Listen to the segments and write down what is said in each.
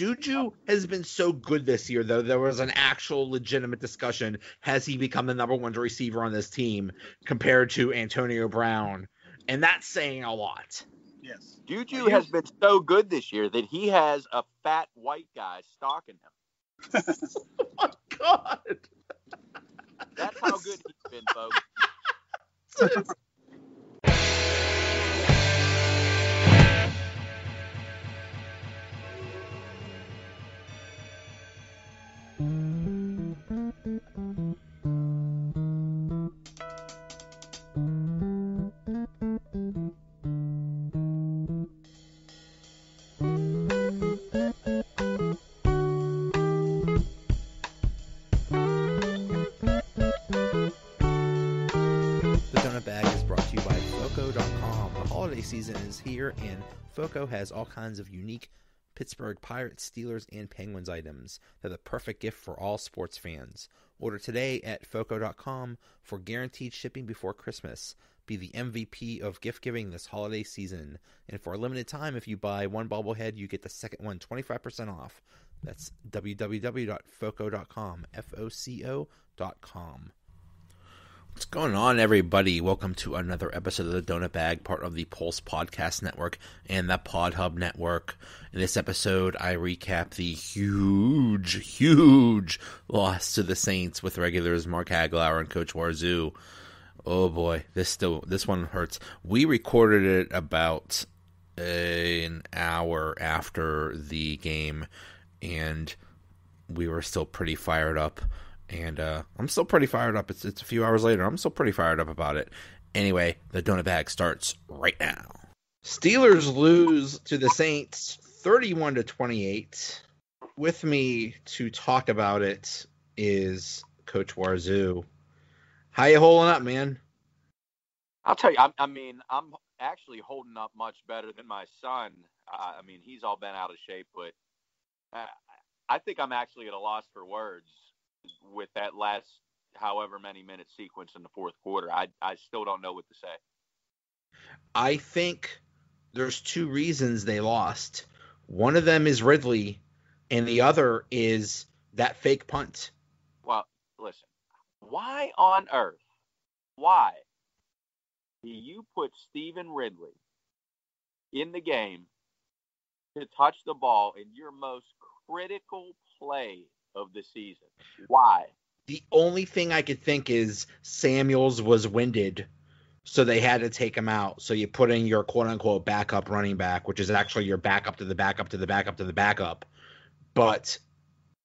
Juju has been so good this year, though. There was an actual legitimate discussion. Has he become the number one receiver on this team compared to Antonio Brown? And that's saying a lot. Yes. Juju has been so good this year that he has a fat white guy stalking him. oh my God. That's how good he's been, folks. season is here, and Foco has all kinds of unique Pittsburgh Pirates, Steelers, and Penguins items. They're the perfect gift for all sports fans. Order today at Foco.com for guaranteed shipping before Christmas. Be the MVP of gift giving this holiday season. And for a limited time, if you buy one bobblehead, you get the second one 25% off. That's www.foco.com. F O C O.com. What's going on, everybody? Welcome to another episode of the Donut Bag, part of the Pulse Podcast Network and the Pod Hub Network. In this episode, I recap the huge, huge loss to the Saints with regulars Mark Hagelauer and Coach Warzu. Oh boy, this still this one hurts. We recorded it about an hour after the game, and we were still pretty fired up and uh, I'm still pretty fired up. It's it's a few hours later. I'm still pretty fired up about it. Anyway, the donut bag starts right now. Steelers lose to the Saints 31 to 28. With me to talk about it is Coach Warzu. How you holding up, man? I'll tell you, I, I mean, I'm actually holding up much better than my son. Uh, I mean, he's all bent out of shape, but uh, I think I'm actually at a loss for words with that last however many minute sequence in the fourth quarter. I I still don't know what to say. I think there's two reasons they lost. One of them is Ridley, and the other is that fake punt. Well, listen, why on earth, why do you put Stevan Ridley in the game to touch the ball in your most critical play of the season? Why? The only thing I could think is Samuels was winded, so they had to take him out. So you put in your quote unquote backup running back, which is actually your backup to the backup to the backup to the backup. But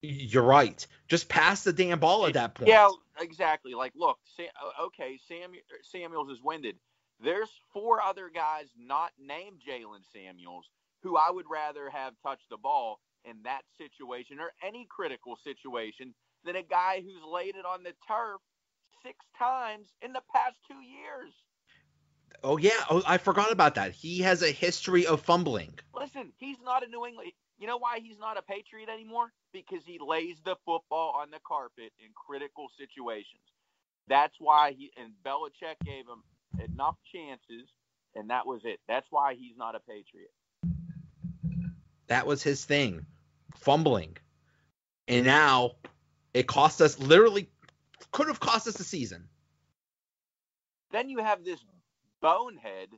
you're right. Just pass the damn ball at that point. Yeah, exactly. Like, look, Sam, uh, okay, Sam, Samuels is winded. There's four other guys not named Jaylen Samuels who I would rather have touched the ball in that situation or any critical situation than a guy who's laid it on the turf six times in the past two years. Oh yeah, oh, I forgot about that. He has a history of fumbling. Listen, he's not a New England. You know why he's not a Patriot anymore? Because he lays the football on the carpet in critical situations. That's why he and Belichick gave him enough chances, and that was it. That's why he's not a Patriot. That was his thing, fumbling, and mm-hmm. now it cost us literally could have cost us the season. Then you have this bonehead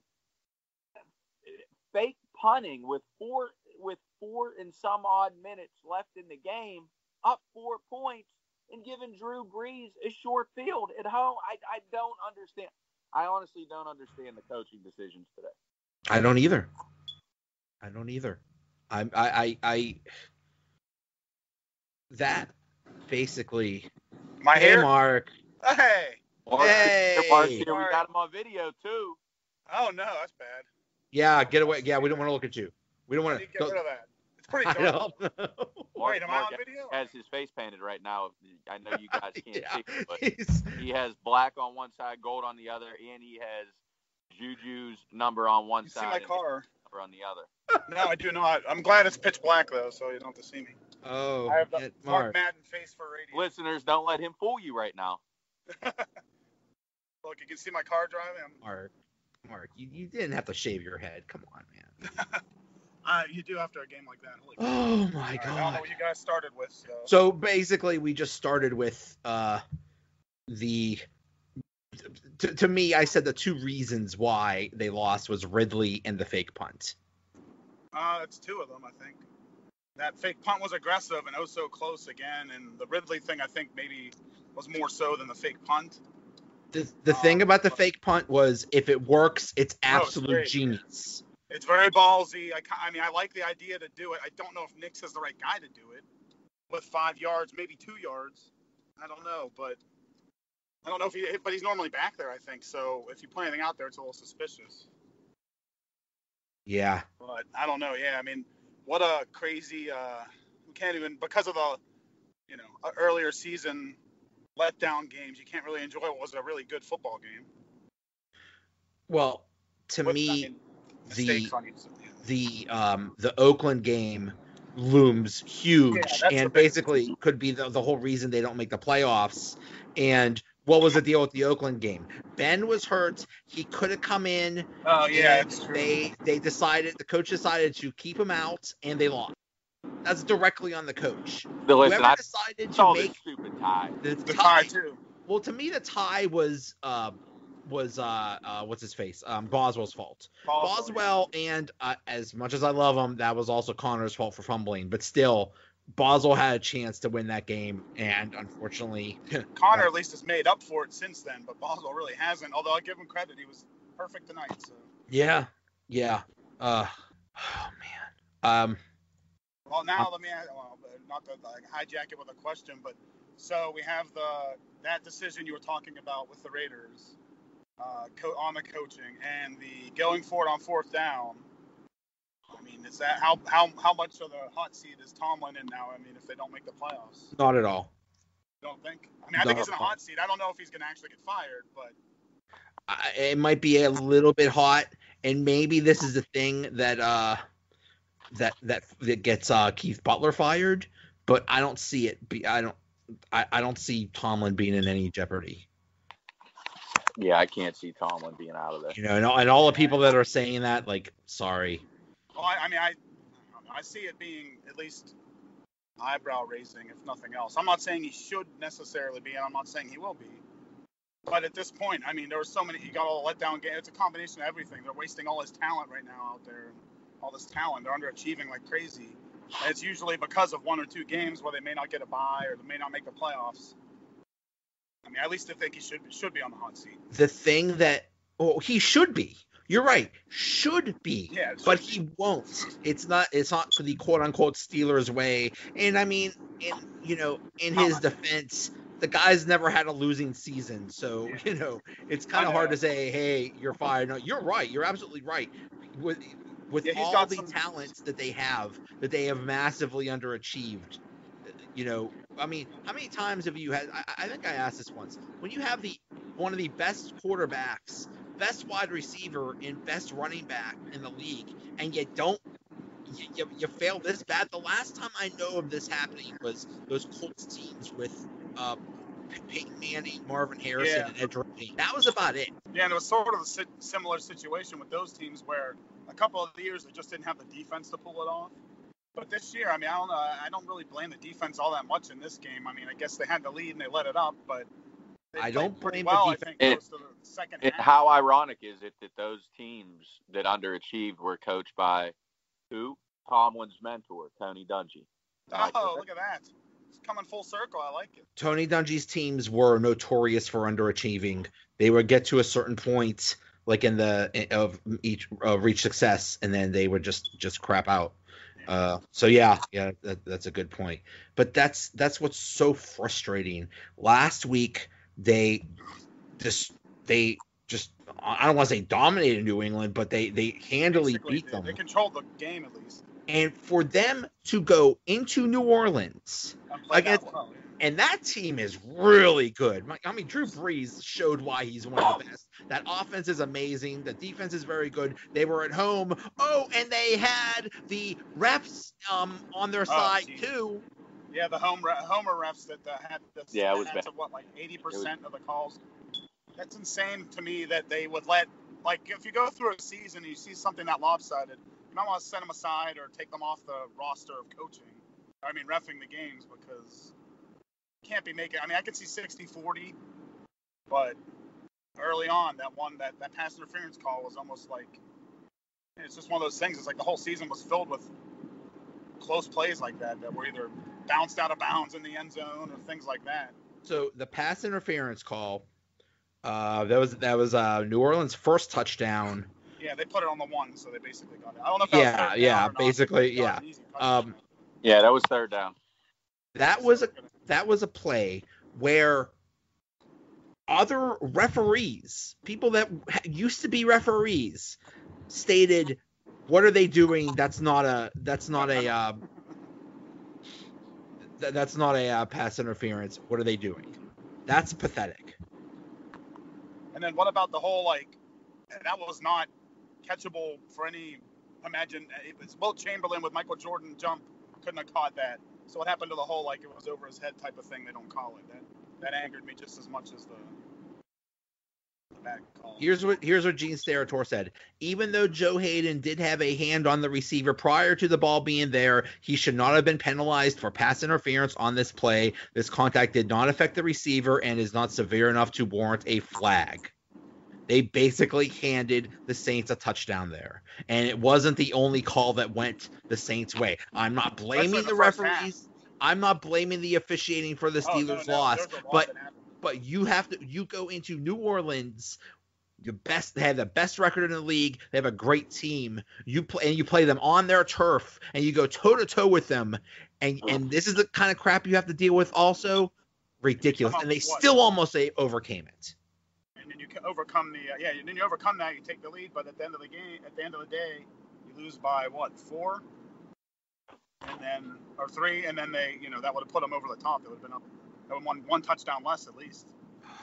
fake punting with four with four and some odd minutes left in the game, up four points, and giving Drew Brees a short field at home. I I don't understand. I honestly don't understand the coaching decisions today. I don't either. I don't either. I I I, I that basically. My hey, hair. Mark. Hey. Mark, Hey! Mark here, we got him on video too. Oh no, that's bad. Yeah, get away. Yeah, we don't want to look at you. We don't want to. to get rid of that. It's pretty I dark. know. Mark, Wait, am I Mark on video? has his face painted right now. I know you guys can't Yeah, see it, but he's- he has black on one side, gold on the other, and he has Juju's number on one You see side my car? number on the other. No, I do not. I'm glad it's pitch black though, so you don't have to see me. Oh, I have the Mark Mark. Madden face for radio. Listeners, don't let him fool you right now. Look, you can see my car driving. I'm, Mark. Mark, you, you didn't have to shave your head. Come on, man. Uh, you do after a game like that. Holy crap. Oh my All right, I don't know god. what you guys started with. So. So basically, we just started with uh, the. To, to me, I said the two reasons why they lost was Ridley and the fake punt. Uh, it's two of them, I think. That fake punt was aggressive and oh so close again, and the Ridley thing I think maybe was more so than the fake punt. The, the thing um, about the fake punt was if it works, it's Oh, it's absolute genius. It's very ballsy. I, I mean, I like the idea to do it. I don't know if Nix is the right guy to do it with five yards, maybe two yards. I don't know, but I don't know if he. But he's normally back there, I think. So if you put anything out there, it's a little suspicious. Yeah. But I don't know. Yeah, I mean, what a crazy. Uh, we can't even because of the, you know, uh, earlier season letdown games. You can't really enjoy what was a really good football game. Well, to With, I me, mean, the the um the Oakland game looms huge Yeah, and basically could be the, the whole reason they don't make the playoffs. And what was the deal with the Oakland game? Ben was hurt. He could have come in. Oh yeah, and it's true. they they decided the coach decided to keep him out and they lost. That's directly on the coach. The listen, Whoever I decided to saw this make stupid tie. the, the tie, tie too. well to me the tie was uh was uh, uh what's his face um Boswell's fault. Boswell and uh, as much as I love him, that was also Conner's fault for fumbling. But still, Boswell had a chance to win that game, and unfortunately, Conner at least has made up for it since then, but Boswell really hasn't. Although I give him credit, he was perfect tonight. So yeah, yeah. Uh, oh man. Um, well, now let me ask, well, not to like, hijack it with a question, but so we have the that decision you were talking about with the Raiders uh, co- on the coaching and the going for it on fourth down. I mean, is that how how how much of the hot seat is Tomlin in now? I mean, if they don't make the playoffs, not at all. you don't think? I mean, I think he's in a hot seat. I don't know if he's going to actually get fired, but I, it might be a little bit hot, and maybe this is the thing that uh that that that gets uh Keith Butler fired. But I don't see it. Be I don't. I, I don't see Tomlin being in any jeopardy. Yeah, I can't see Tomlin being out of there. You know, and all, and all the people that are saying that, like, sorry. Well, I, I mean, I, I see it being at least eyebrow raising, if nothing else. I'm not saying he should necessarily be, and I'm not saying he will be. But at this point, I mean, there were so many. You got all the letdown games. It's a combination of everything. They're wasting all this talent right now out there. All this talent. They're underachieving like crazy. And it's usually because of one or two games where they may not get a bye or they may not make the playoffs. I mean, at least I think he should should be on the hot seat. the thing that oh he should be. You're right, should be. Yeah, But should he won't. It's not. It's not the quote unquote Steelers way. And I mean, in you know, in his defense, the guy's never had a losing season. So you know, it's kind of hard to say, hey, you're fired. No, you're right. You're absolutely right. With with Yeah, all the some- talents that they have, that they have massively underachieved. You know, I mean, how many times have you had? I, I think I asked this once. When you have the one of the best quarterbacks, best wide receiver, and best running back in the league, and you don't, you, you, you fail this bad. The last time I know of this happening was those Colts teams with uh, Peyton Manning, Marvin Harrison, Yeah. and Ed. That was about it. Yeah, and it was sort of a similar situation with those teams where a couple of the years they just didn't have the defense to pull it off. But this year, I mean, I don't know. I don't really blame the defense all that much in this game. I mean, I guess they had the lead and they let it up, but I don't blame the well. I defense. think It- close to the second And half. how ironic is it that those teams that underachieved were coached by who? Tomlin's mentor, Tony Dungy. Like oh, that. look at that! It's coming full circle. I like it. Tony Dungy's teams were notorious for underachieving. They would get to a certain point, like in the of each uh, reach success, and then they would just just crap out. Uh, so yeah, yeah, that, that's a good point. But that's that's what's so frustrating. Last week they just they just I don't want to say dominated New England, but they they handily Basically, beat them. they controlled the game at least. And for them to go into New Orleans And that Against- well. and that team is really good. I mean, Drew Brees showed why he's one of the best. That offense is amazing. The defense is very good. They were at home. Oh, and they had the refs um, on their Oh, side geez. too. Yeah, the home homer refs that uh, had the Yeah, it was bad. of what like eighty percent of the calls. That's insane to me that they would let like if you go through a season and you see something that lopsided, you might want to send them aside or take them off the roster of coaching. I mean, refing the games because you can't be making. I mean, I could see 60-40, but early on, that one that that pass interference call was almost like it's just one of those things. It's like the whole season was filled with close plays like that that were either bounced out of bounds in the end zone or things like that. So the pass interference call, uh, that was that was uh, New Orleans' first touchdown. Yeah, they put it on the one, so they basically got it. I don't know if that was Yeah, down yeah, or basically, They yeah. an easy touchdown. Um, Yeah, that was third down. That was a that was a play where other referees, people that used to be referees, stated, "What are they doing? That's not a that's not a uh, th- that's not a uh, pass interference. What are they doing? That's pathetic." And then what about the whole like that was not catchable for any imagine it was Wilt Chamberlain with Michael Jordan jump couldn't have caught that. So what happened to the whole like it was over his head type of thing they don't call it. That that angered me just as much as the. Here's what here's what Gene Steratore said. Even though Joe Haden did have a hand on the receiver prior to the ball being there, he should not have been penalized for pass interference on this play. This contact did not affect the receiver and is not severe enough to warrant a flag. They basically handed the Saints a touchdown there. And it wasn't the only call that went the Saints' way. I'm not blaming the the referees. I'm not blaming the officiating for the Oh, no, Steelers' no, loss, there's a lot but. But you have to you go into New Orleans the best they have the best record in the league they have a great team. You play and you play them on their turf and you go toe to toe with them. And and this is the kind of crap you have to deal with also? Ridiculous. And they what? still almost they overcame it. And then you can overcome the uh, yeah, and then you overcome that, you take the lead, but at the end of the game, at the end of the day, you lose by what four, and then or three, and then they you know that would have put them over the top. it would have been up, have won one touchdown less at least.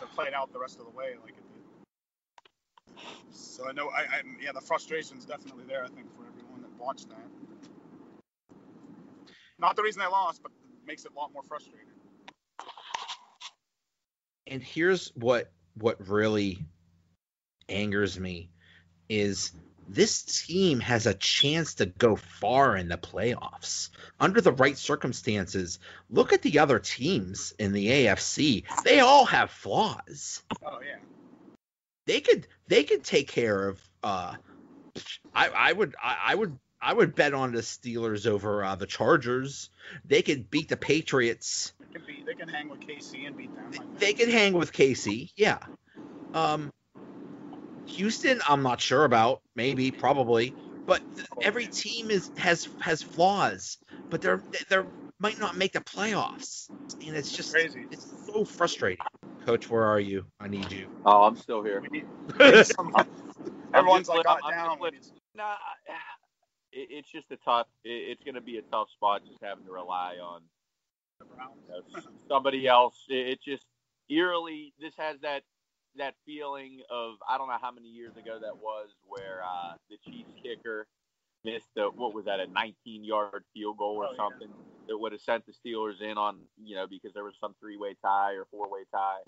To play it out the rest of the way like it did. So I know I, I yeah the frustration's definitely there I think for everyone that watched that. Not the reason they lost, but it makes it a lot more frustrating. and here's what what really angers me is this team has a chance to go far in the playoffs under the right circumstances. Look at the other teams in the AFC. They all have flaws. Oh yeah. They could they could take care of uh I I would I, I would I would bet on the Steelers over uh, the Chargers. They could beat the Patriots. They can beat, they can hang with KC and beat them. Think. They could hang with Casey, yeah. Um, Houston, I'm not sure about. Maybe, probably, but th- every team is has has flaws, but they're they're might not make the playoffs, and it's just Crazy. it's so frustrating. Coach, where are you? I need you. Oh, I'm still here. We need, we need some, everyone's like got I'm down. just We Nah, it, it's just a tough. It, it's going to be a tough spot just having to rely on you know, somebody else. It, it just eerily. This has that that feeling of I don't know how many years ago that was where uh, the Chiefs kicker missed the what was that a 19 yard field goal or Oh, yeah. something that would have sent the Steelers in on you know because there was some three way tie or four way tie.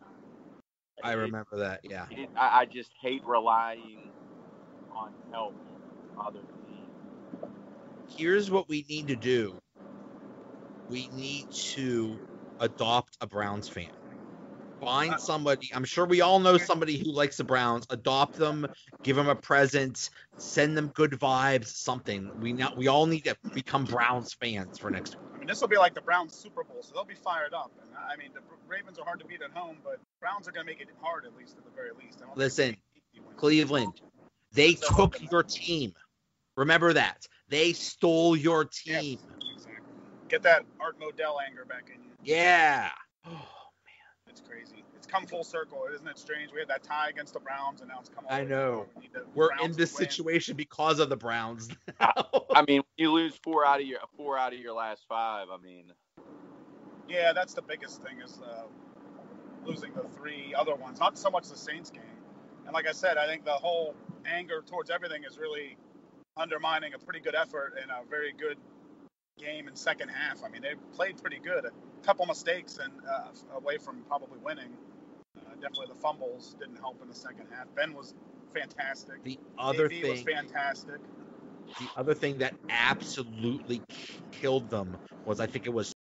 I It- remember that. Yeah. it, I, I just hate relying on help from other teams. Here's what we need to do. We need to adopt a Browns fan. Find uh, somebody. I'm sure we all know somebody who likes the Browns. Adopt them, give them a present, send them good vibes, something. We not we all need to become Browns fans for next week. I mean, this will be like the Browns Super Bowl, so they'll be fired up. And I mean, the Ravens are hard to beat at home, but Browns are going to make it hard at least at the very least. I don't think Listen, they'll be easy wins. Cleveland, they took your team. Remember that. They stole your Yes, team. exactly. Get that Art Modell anger back in you. Yeah. It's crazy. It's come full circle, isn't it strange? We had that tie against the Browns, and now it's come. All I know. We We're Browns in this win. situation because of the Browns. I mean, you lose four out of your four out of your last five. I mean, Yeah, that's the biggest thing is uh, losing the three other ones. Not so much the Saints game. And like I said, I think the whole anger towards everything is really undermining a pretty good effort and a very good game in second half. I mean, they played pretty good. A couple mistakes and uh, away from probably winning. Uh, definitely the fumbles didn't help in the second half. Ben was fantastic. the other was thing fantastic. The other thing that absolutely killed them was I think it was